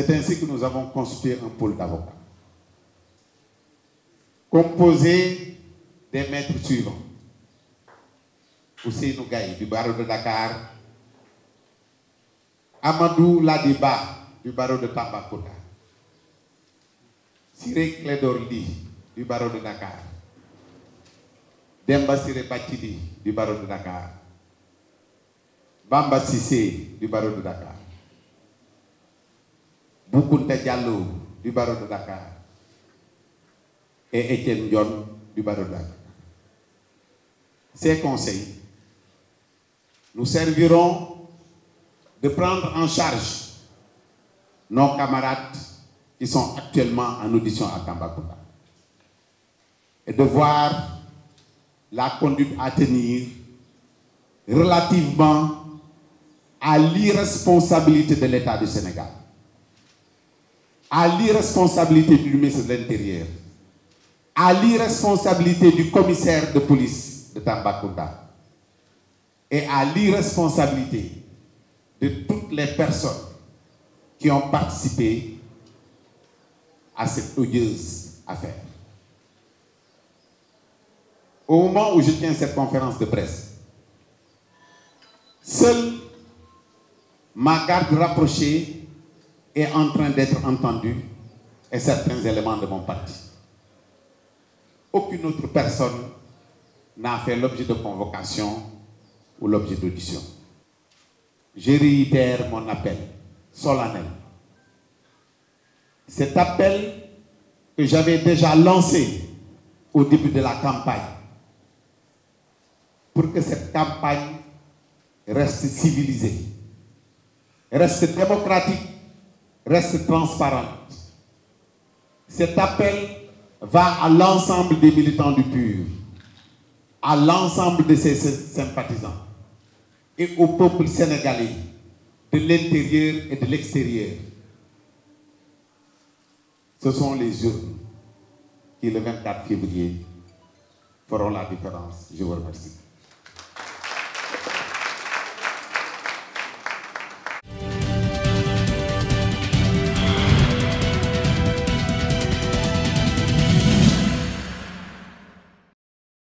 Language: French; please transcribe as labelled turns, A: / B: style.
A: C'est ainsi que nous avons constitué un pôle d'avocats, composé des maîtres suivants. Ousseinou Gaye du barreau de Dakar, Amadou Ladiba du barreau de Tambacounda, Siré Clédorli du barreau de Dakar, Demba Siré Bachidi du barreau de Dakar, Bamba Sissé du barreau de Dakar, Boukounta Diallo du barreau de Dakar. Et Étienne Dion du barreau de Dakar. Ces conseils nous serviront de prendre en charge nos camarades qui sont actuellement en audition à Tambacounda. Et de voir la conduite à tenir relativement à l'irresponsabilité de l'État du Sénégal, à l'irresponsabilité du ministre de l'Intérieur, à l'irresponsabilité du commissaire de police de Tambacounda et à l'irresponsabilité de toutes les personnes qui ont participé à cette odieuse affaire. Au moment où je tiens cette conférence de presse, seule ma garde rapprochée est en train d'être entendue et certains éléments de mon parti. Aucune autre personne n'a fait l'objet de convocation ou l'objet d'audition. Je réitère mon appel solennel. Cet appel que j'avais déjà lancé au début de la campagne pour que cette campagne reste civilisée, reste démocratique, reste transparente. Cet appel va à l'ensemble des militants du PUR, à l'ensemble de ses sympathisants et au peuple sénégalais de l'intérieur et de l'extérieur. Ce sont les urnes qui, le 24 février, feront la différence. Je vous remercie.